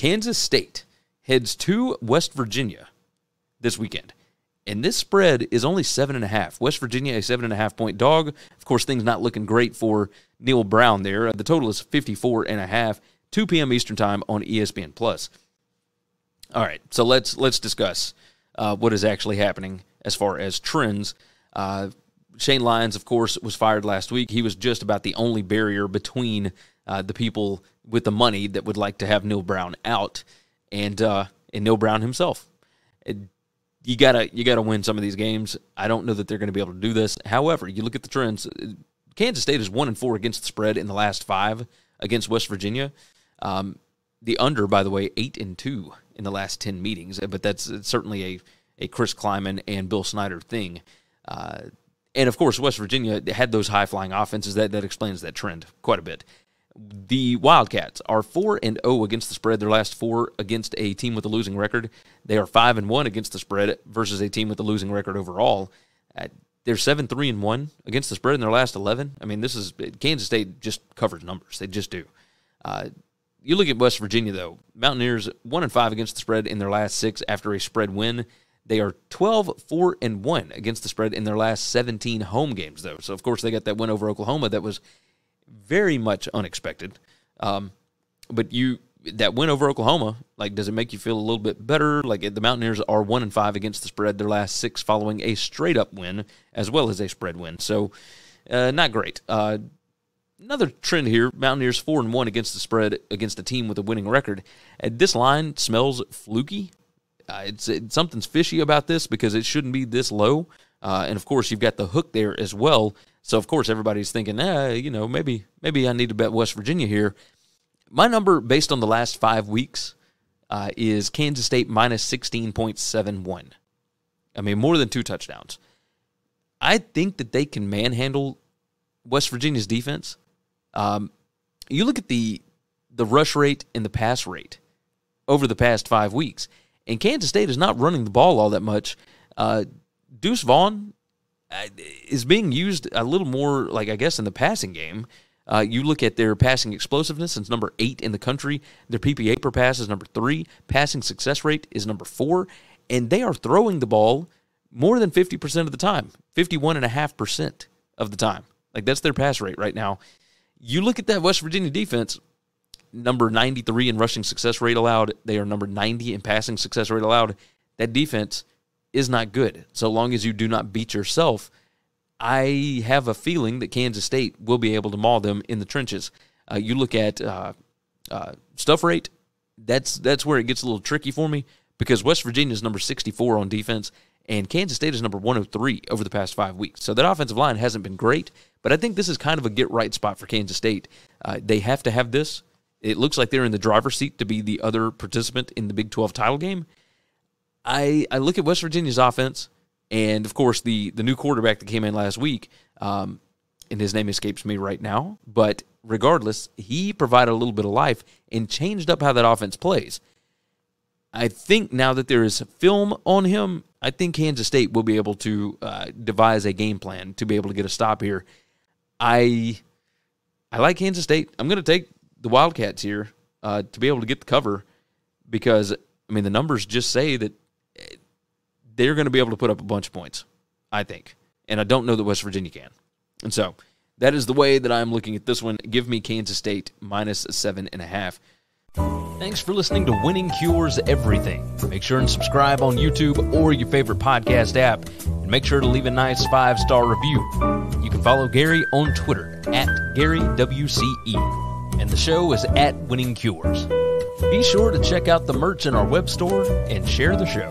Kansas State heads to West Virginia this weekend. And this spread is only seven and a half. West Virginia, a seven and a half point dog. Of course, things not looking great for Neal Brown there. The total is 54 and a half, 2 p.m. Eastern time on ESPN Plus. All right, so let's let's discuss uh, what is actually happening as far as trends. Uh, Shane Lyons, of course, was fired last week. He was just about the only barrier between uh, the people with the money that would like to have Neal Brown out and uh, and Neal Brown himself. It, you gotta you gotta win some of these games. I don't know that they're going to be able to do this. However, you look at the trends. Kansas State is one and four against the spread in the last five against West Virginia. Um, the under, by the way, eight and two in the last ten meetings. But that's certainly a a Chris Klieman and Bill Snyder thing. Uh, and of course, West Virginia had those high flying offenses. That that explains that trend quite a bit. The Wildcats are four and zero oh against the spread. Their last four against a team with a losing record. They are five and one against the spread versus a team with a losing record overall. Uh, they're seven three and one against the spread in their last eleven. I mean, this is Kansas State just covers numbers. They just do. Uh, you look at West Virginia though. Mountaineers one and five against the spread in their last six after a spread win. They are 12 4 and 1 against the spread in their last 17 home games though. So of course they got that win over Oklahoma that was very much unexpected. Um, but you that win over Oklahoma, like, does it make you feel a little bit better? Like the Mountaineers are one and five against the spread their last six, following a straight up win as well as a spread win. So, uh, not great. Uh, another trend here: Mountaineers four and one against the spread against a team with a winning record. And this line smells fluky. Uh, it's it, something's fishy about this because it shouldn't be this low. Uh, and of course, you've got the hook there as well. So of course, everybody's thinking, eh, you know, maybe maybe I need to bet West Virginia here. My number, based on the last five weeks, uh, is Kansas State minus sixteen point seven one. I mean, more than two touchdowns. I think that they can manhandle West Virginia's defense. Um, you look at the the rush rate and the pass rate over the past five weeks, and Kansas State is not running the ball all that much. Uh, Deuce Vaughn uh, is being used a little more, like I guess, in the passing game. Uh, you look at their passing explosiveness, it's number eight in the country. Their PPA per pass is number three. Passing success rate is number four. And they are throwing the ball more than 50% of the time, 51.5% of the time. Like that's their pass rate right now. You look at that West Virginia defense, number 93 in rushing success rate allowed. They are number 90 in passing success rate allowed. That defense is not good. So long as you do not beat yourself, I have a feeling that Kansas State will be able to maul them in the trenches. Uh, you look at uh, uh, stuff rate, that's that's where it gets a little tricky for me because West Virginia is number 64 on defense and Kansas State is number 103 over the past five weeks. So that offensive line hasn't been great, but I think this is kind of a get right spot for Kansas State. Uh, they have to have this. It looks like they're in the driver's seat to be the other participant in the Big 12 title game. I I look at West Virginia's offense, and of course the the new quarterback that came in last week, um, and his name escapes me right now. But regardless, he provided a little bit of life and changed up how that offense plays. I think now that there is film on him, I think Kansas State will be able to uh, devise a game plan to be able to get a stop here. I I like Kansas State. I'm going to take the Wildcats here uh, to be able to get the cover because I mean the numbers just say that they're going to be able to put up a bunch of points, I think. And I don't know that West Virginia can. And so that is the way that I'm looking at this one. Give me Kansas State minus seven and a half. Thanks for listening to Winning Cures Everything. Make sure and subscribe on YouTube or your favorite podcast app. And make sure to leave a nice five star review. You can follow Gary on Twitter at GaryWCE. And the show is at Winning Cures. Be sure to check out the merch in our web store and share the show.